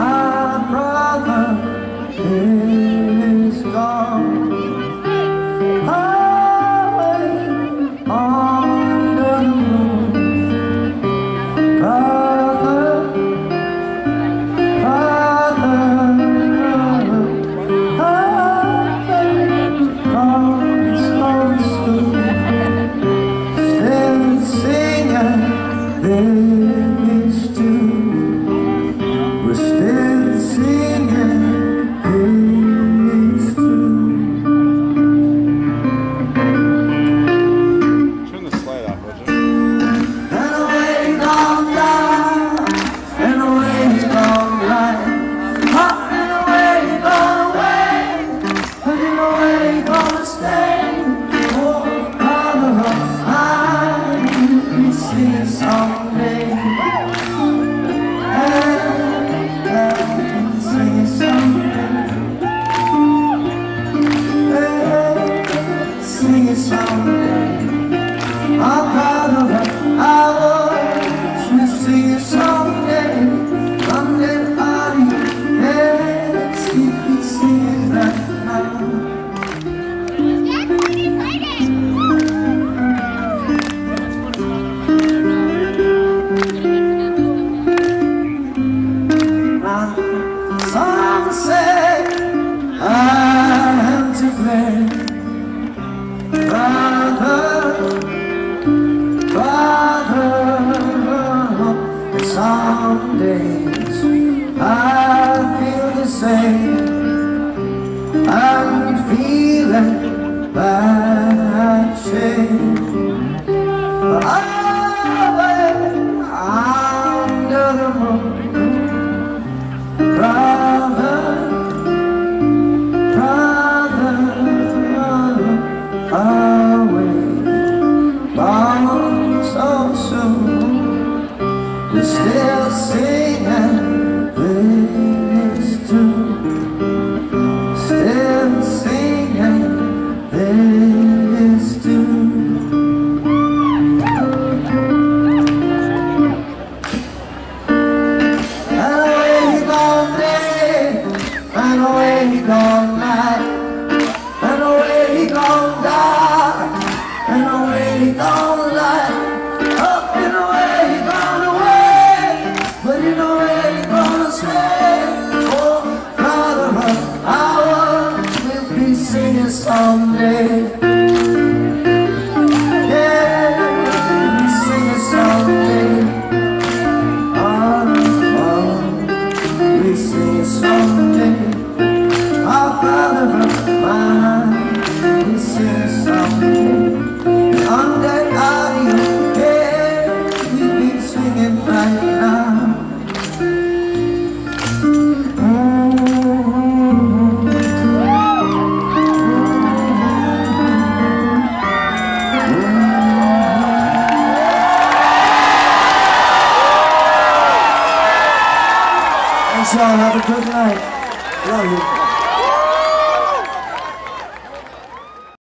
my brother is. someday. Some days I feel the same. I'm feeling bad Still singing this tune. Still this tune. Gone day gone night someday singing someday Oh, oh, we sing someday Our Thanks y'all, have a good night. Love you